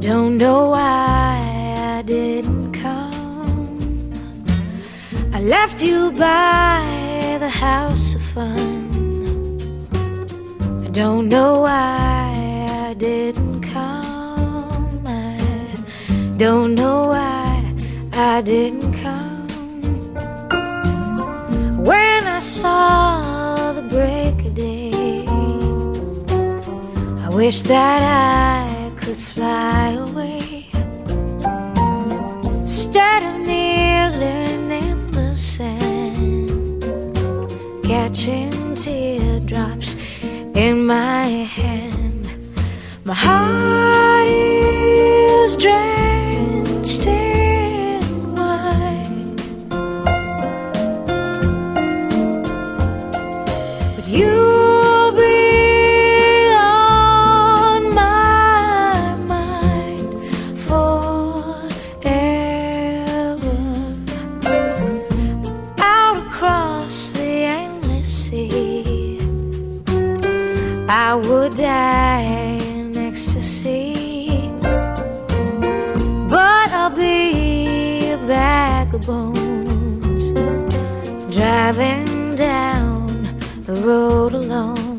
don't know why I didn't come. I left you by the house of fun. I don't know why I didn't come. I don't know why I didn't come. When I saw the break of day, I wish that I catching teardrops in my hand. My heart is drenched I would die in ecstasy, but I'll be a bag of bones driving down the road alone.